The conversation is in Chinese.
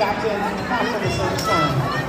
Captain